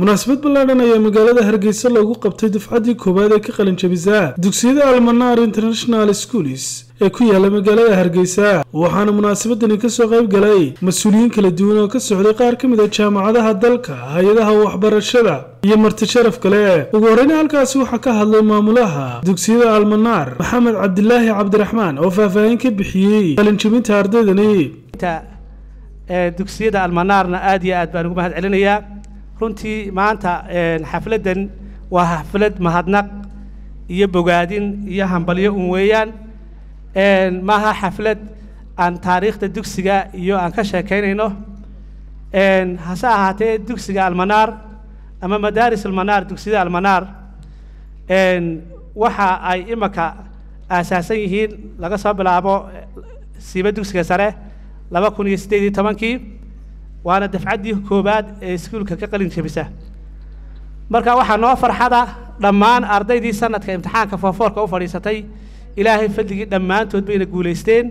munaasabad ballaadhan ayaa magaalada hargeysa loogu qabtay dufcaddii koowaad ee ka qalin jabisa dugsiyada almanar international schools ee ku yaalla magaalada hargeysa. Waxaana munaasabadani ka soo qayb galay mas'uuliyiin kala duwan oo ka socday qaar ka mid a jaamacadaha dalka hay'adaha waxbarashada iyo marti sharaf kale. Ugu horreyna halkaasi waxaa ka hadlay maamulaha dugsiyada almanar maxamed cabdilaahi cabdiraxmaan oo faahfaahin ka bixiyey qalinjabinta ardaydani dugsiyada almanaarna aad iyo aad baan ugu mahad runtii maanta xafladdan waa xaflad mahadnaq iyo bogaadin iyo hambalyo un weeyaan. Maaha xaflad aan taariikhda dugsiga iyo aan ka sheekaynayno. Hase ahaatee dugsiga almanaar ama madaaris almanaar dugsiyada almanaar waxa ay imaka aasaasan yihiin laga soo bilaabo siiba dugsiga sare laba kun iyo siddeed iyo tobankii waana dafcaddii koowaad ee iskuulka ka qalin jabisa marka waxaa noo farxada dhammaan ardaydii sanadka imtixaanka foofoorka u fadhiisatay ilaahay fadligii dhammaantood bayna guulaysteen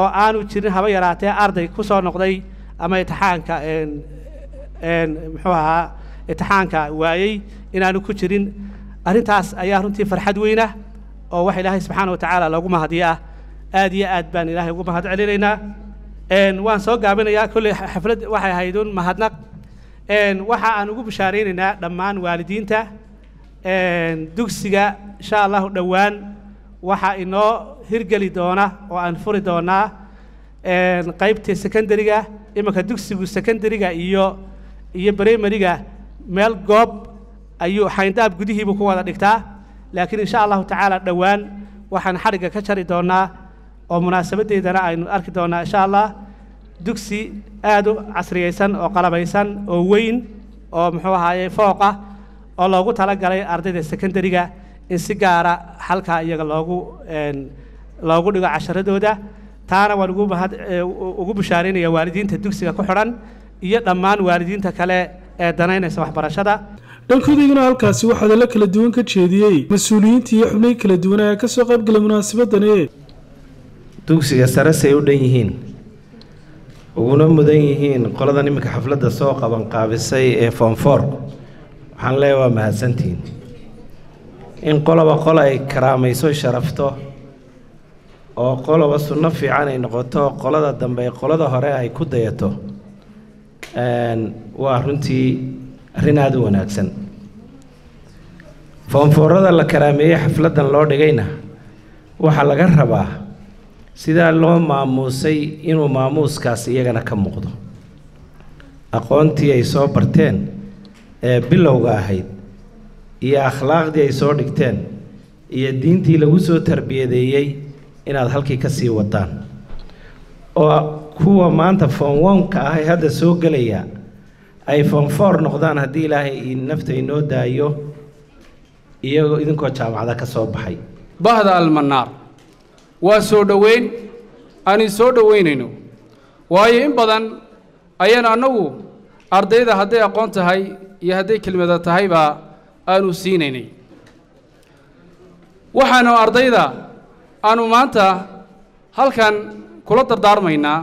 oo aanu jirin haba yaraatee arday ku soo noqday ama imtixaanka muxuu ahaa imtixaanka waayey inaanu ku jirin. Arrintaas ayaa runtii farxad weyna oo wax ilaahay subxaana wa tacaala loogu mahadiyo ah aad iyo aad baan ilaahay ugu mahad celinaynaa waan soo gaabinayaa. Kolley xaflad waxay ahayd un mahadnaq waxa aan ugu bishaaraynaynaa dhammaan waalidiinta. Dugsiga insha allahu dhowaan waxaa inoo hirgeli doona oo aan furi doonaa. Qaybta secondariga iminka dugsigu secondariga iyo iyo primariga meel goob ayuu xayndaab gudihiibu ku wada dhigtaa. Laakiin insha allahu tacaala dhowaan waxaan xadhigga ka jari doonaa oo munaasabaddeedana aynu arki doonaa insha allah dugsi aad u casriyaysan oo qalabaysan oo weyn oo muxuu ahaaye fooqa oo loogu talagalay ardayda secondariga in si gaara halkaa iyaga loogu loogu dhigo casharadooda. Taana waan ugu mahad ugu bishaaraynaya waalidiinta dugsiga ku xidhan iyo dhammaan waalidiinta kale ee danaynaysa waxbarashada. Dhankoodagana halkaasi waxaa dalo kala duwan ka jeediyey mas'uuliyiinta iyo xubnihii kala duwan ee ka soo qayb galay munaasabadani dugsiga sare say u dhan yihiin. Uguna mudan yihiin qoladan iminka xafladda soo qaban qaabisay ee foomfoor waxaan leeyahay waa mahadsantihiin in qoloba qol ay karaamayso sharafto oo qoloba sunno fiican ay noqoto qolada dambe qolada hore ay ku dayato waa runtii arrin aada u wanaagsan. Foomfoorada la karaameeyey xafladdan loo dhigayna waxaa laga rabaa sidaa loo maamuusay inuu maamuuskaas iyagana ka muuqdo. Aqoontii ay soo barteen ee bilowga ahayd iyo akhlaaqdii ay soo dhigteen iyo diintii lagu soo tarbiyadeeyey inaad halkii ka sii wadaan oo kuwa maanta foom wonka ah ee hadda soo gelaya ay foom foor noqdaan haddii ilaahay nafta inoo daayo iyagoo idinkoo jaamacada ka soo baxay. Bahda almanaar waa soo dhoweyn? Aanin soo dhoweynayno waayo in badan ayaan annagu ardayda hadday aqoon tahay iyo hadday kelmada tahayba aanu siinaynay. Waxaanu ardayda aanu maanta halkan kula dardaarmaynaa.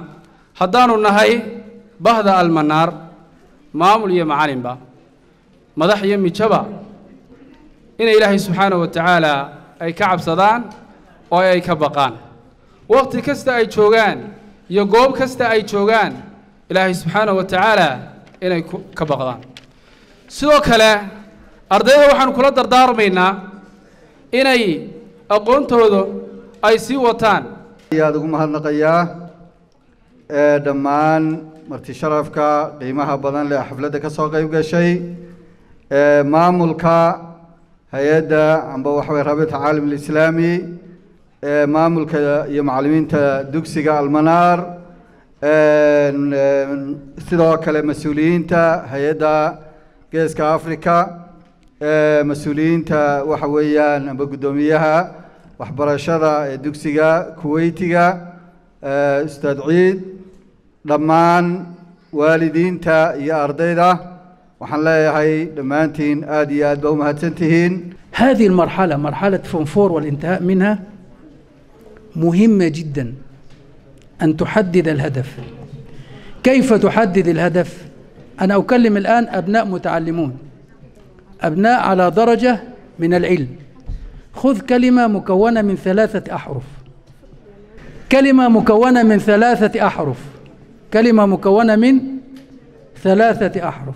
Haddaanu nahay bahda almanaar maamul iyo macalinba madax iyo mijaba inay ilaahay subxaana wa tacaala ay ka cabsadaan oo ay ka baqaan. Wakhti kasta ay joogaan iyo goob kasta ay joogaan ilaahay subxaana wa tacaala inay ka baqdaan. Sidoo kale ardayda waxaanu kula dardaarmaynaa inay aqoontooda ay sii wataan. Ayaad ugu mahadnaqayaa dhammaan marti sharafka qiimaha badan leh xafladda ka soo qayb gashay maamulka hay'adda amba waxa weye rabita caalam alislaami maamulka iyo macalimiinta dugsiga almanaar sidoo kale mas'uuliyiinta hay'adda geeska africa mas'uuliyiinta waxa weeyaan amba guddoomiyaha waxbarashada ee dugsiga kuweytiga ustaad ciid dhammaan waalidiinta iyo ardayda. Waxaan leeyahay dhammaantiin aad iyo aad ba umahadsan tihiin hadihi marxala marxala fonfor walintihaa minha. مهمة جدا أن تحدد الهدف. كيف تحدد الهدف؟ أنا أكلم الآن أبناء متعلمون. أبناء على درجة من العلم. خذ كلمة مكونة من ثلاثة أحرف. كلمة مكونة من ثلاثة أحرف. كلمة مكونة من ثلاثة أحرف.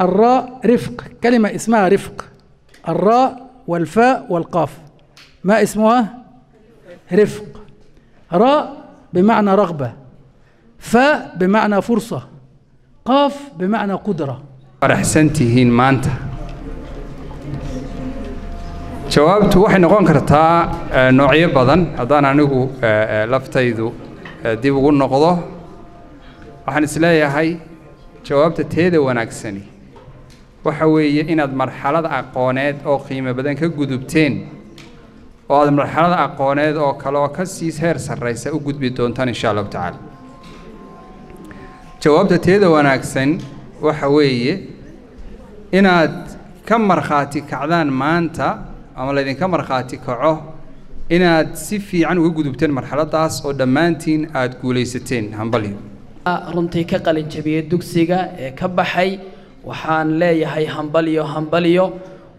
الراء رفق. كلمة اسمها رفق. الراء والفاء والقاف. ما اسمها؟ رفق راء بمعنى رغبة فاء بمعنى فرصة قاف بمعنى قدرة faraxsan tihiin maanta jawaabtu waxay noqon kartaa eh, noocyo badan haddaan anigu eh, eh, laftaydu eh, dib ugu noqdo waxaan isleeyahay jawaabta teeda wanaagsani waxa weeye inaad marxalad aqooneed oo qiimo badan ka gudubteen oo aad marxalad aqooneed oo kale oo ka sii heer sarraysa u gudbi doontaan insha allahu tacaala. Jawaabta teeda wanaagsan waxa weeye inaad ka markhaati kacdaan maanta ama laydinka markhaati kaco inaad si fiican uga gudubteen marxaladdaas oo dhammaantiin aad guulaysateen hambalyo runtii ka qalin jabiyey dugsiga ee ka baxay waxaan leeyahay hambalyo hambalyo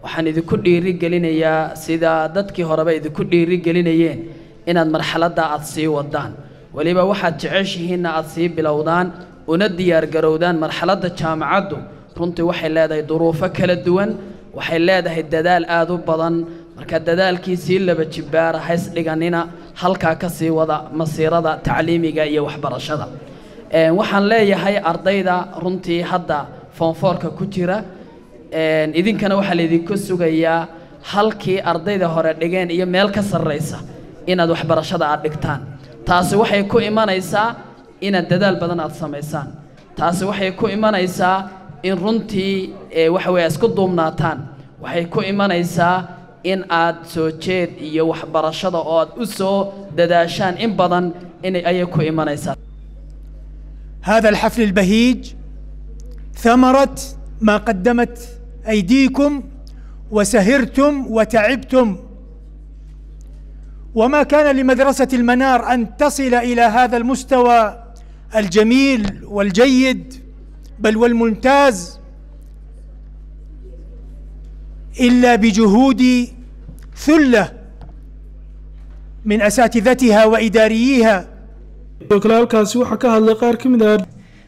waxaan idinku dhiiri gelinayaa sida dadkii horeba idinku dhiiri gelinayeen inaad marxaladda aad sii wadaan. Weliba waxaad jeceshihiinna aad sii bilowdaan una diyaargarowdaan marxaladda jaamacaddu. Runtii waxay leedahay duruufo kala duwan waxay leedahay dadaal aad u badan. Marka dadaalkii sii laba jibbaara hays dhiganina halkaa ka sii wada masiirada tacliimiga iyo waxbarashada. Waxaan leeyahay ardayda runtii hadda foonfoorka ku jira idinkana waxaa laydinka sugayaa halkii ardayda hore dhigeen iyo meel ka sarraysa inaad waxbarashada aad dhigtaan taasi waxay ku imanaysaa inaad dadaal badan aad samaysaan taasi waxay ku imanaysaa in runtii ee, waxa weeye isku duubnaataan waxay ku imanaysaa in aad soo jeed iyo waxbarashada oo aad u soo dadaashaan in badan inay ayay ku imanaysaa هذا الحفل البهيج ثمرة ما قدمت أيديكم وسهرتم وتعبتم. وما كان لمدرسة المنار أن تصل إلى هذا المستوى الجميل والجيد بل والممتاز إلا بجهود ثلة من أساتذتها وإدارييها. kale halkaasi waxaa ka hadlay qaar ka mid ah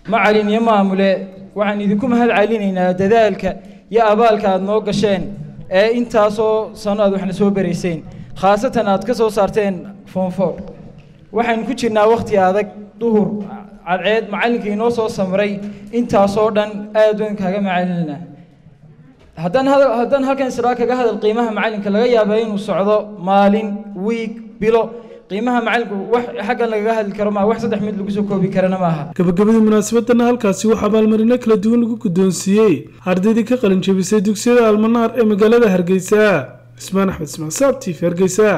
macalin iyo maamule waxaan idinku mahad celinaynaa dadaalka iyo abaalka aad noo gasheen ee intaasoo sano aad waxna soo barayseen khaasatan aad ka soo saarteen foonfoor waxaynu ku jirnaa wakhti adag duhur cadceed macallinka inoo soo samray intaasoo dhan aad waan kaaga macalinayna haddaan haddaan halkan israa kaga hadal qiimaha macallinka laga yaaba inuu socdo maalin wiig bilo qiimaha macallinku wax xaggan lagaga hadli karo maa wax saddex mid lagu soo koobi karana maaha. Gabagabadii munaasabadana halkaasi waxaa abaalmarino kala duwan lagu guddoonsiiyey. Ardaydii ka qalin jabisay dugsiyada almanaar ee magaalada hargeysa. Cismaan axmed ismaan saab t v hargeysa